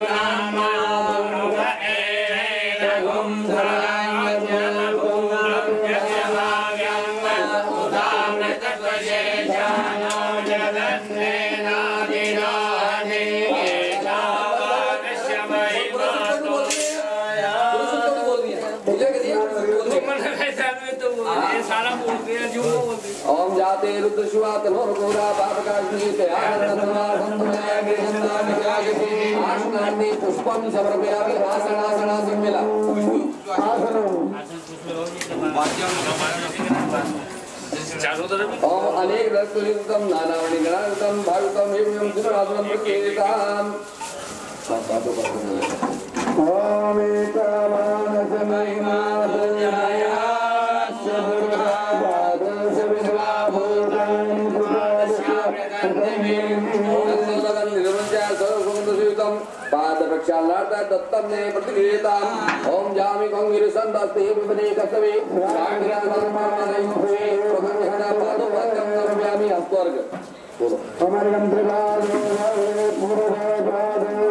Rama. जाते रुद्र शिवा तनोर गोरा पापकाशनी ते आसनानि पुष्पम समर्पयामि आसनासना सम्मिला ओम अनेक रसयुक्तम नानावणि गणायुक्तम भावितम एवं दिनराजनं प्रकीर्ताम ओम एकामानस मे प्रतिगृहीताम् ॐ जामि कङ्गिरिसन्दस्ते विपदे कस्तवे राङ्गिरामि हस्तवर्ग बोलो हमारे गंधर्वाद पूर्व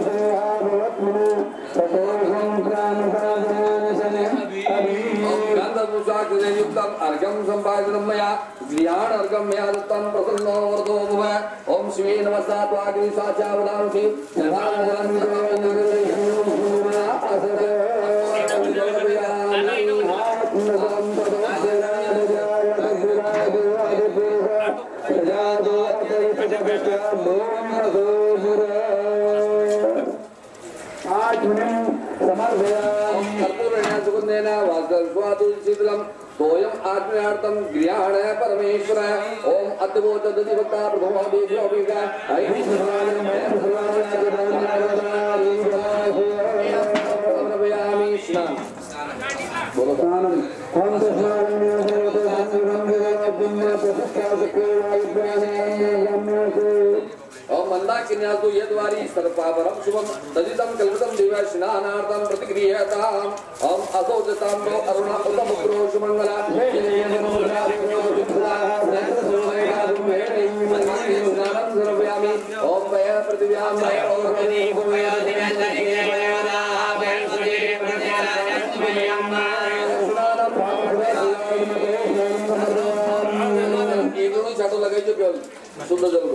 से हावत्मने ततो संक्रांतादने अभी गन्धपुष्पाकृतियुक्तम् अर्घ्यं सम्पादितं मया। गृहाण अर्घं मया दत्तं प्रसन्नो वरदो भव। ॐ शिवे नमस्ता त्वाग्नि साचा वदांसि समर्पयामि कर्पूरेण सुगन्धेन वासस्वादुशीतलं सोऽयम् आत्मयार्थं गृहाण परमेश्वर ॐ अद्भुत दधिभक्ता प्रभवो देशो स्नान बोलो ओम मंदाकिन्यासु यद्वारी सर्पावरम शुभम तदितं कल्पितं दिव्य स्नानार्थं प्रतिक्रियताम् ओम असोजतां नो अरुण उत्तम पुरो सुमंगला स्नानं सर्वयामि ओम वय पृथिव्यां वय ये दोनों छाटो लगाई जो केवल शुद्ध जल को शुद्ध होता जल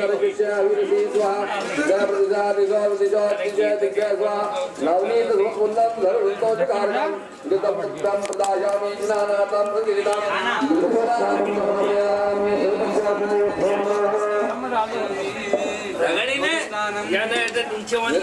घृतपावन स्वाहा जय प्रतिजाति दिजय दिग्गय स्वाहा नवनीत सुकुन्दं धरुतो कारणं घृतं घृतं प्रदायामि स्नानातं प्रतिगितां घृतं रगड़ीने याद है। तो नीचे वाली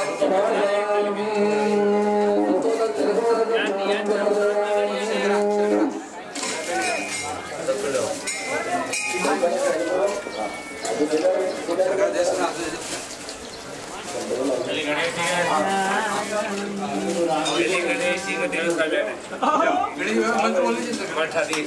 गणेश जी का दिवस का बैठे मठा दी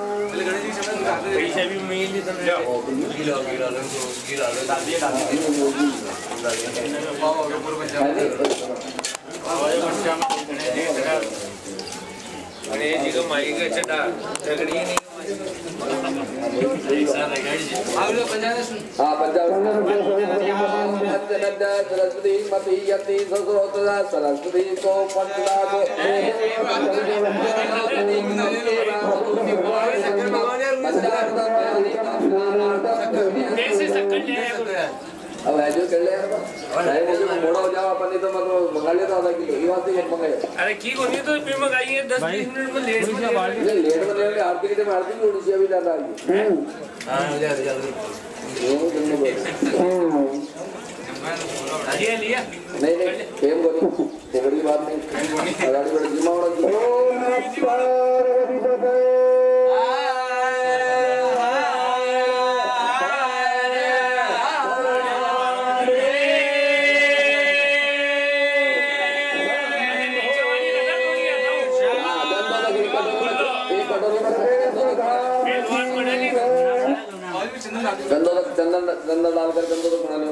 पैसे भी मिल ही तो नहीं अरे जी को माइक का चटा झगड़ी नहीं हाँ पंजाब सरस्वती मती यति ससुरोतदा सरस्वती को पंचदा को अब ऐसे कर ले यार चाहे मुझे मोड़ा हो जाओ अपन नहीं तो मैं तो मंगा लेता आधा किलो ये बात ही। मंगाए अरे की नहीं तो फिर मंगाइए दस बीस मिनट में लेट में लेट में लेट आरती के में आरती भी होनी चाहिए अभी ज़्यादा आई वो में ये लिया नहीं नहीं प्रेम बात नहीं अगाड़ी बड़ी जिम्मा होना चाहिए हाँ, धंधा लगे, कटोरी में- एक कटोरी में गंदो चंदन डालकर गंदो तक बना लो।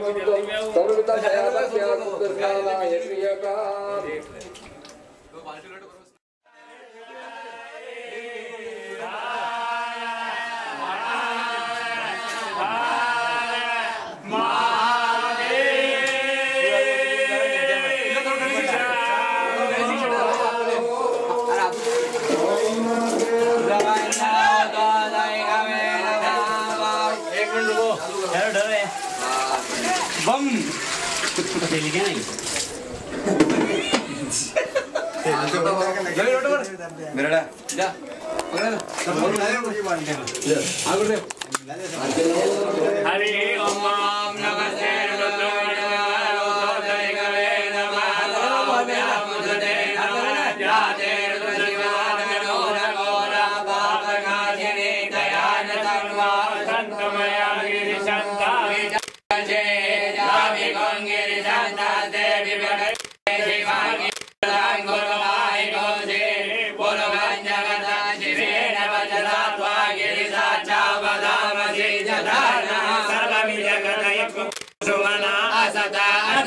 गङ्गाबलशमन्तं सर्वविधभयापत्यासुदर्शनाय क्रियका कुछ ले लिया नहीं मेरा जा अरे अम्मा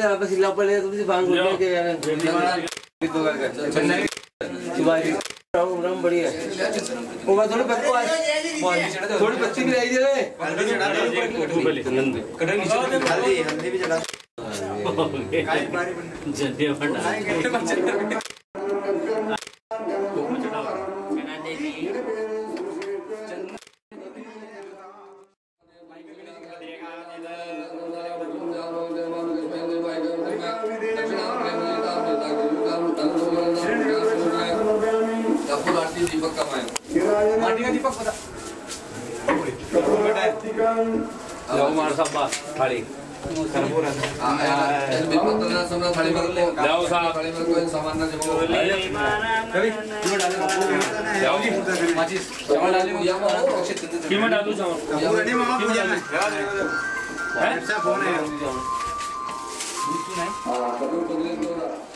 दे आप सिला पड़े तुमसे भाँग बोलने के चेन्नई। शिवाजी राम राम बढ़िया वो बात थोड़ी बच्चों आज थोड़ी पत्ती भी आई दे हल्दी हल्दी भी चला दीपक कमाए माटी का दीपक पता जाओ मार साहब थाली थाली बदल जाओ साहब थाली में कोई सामान ना जमा कभी क्यों डाले जाओ जी माचिस चावल डाली या मारो अक्षित किमा डालू चावल रेडी मामा पूजा में है फोन है हाँ कभी कभी तो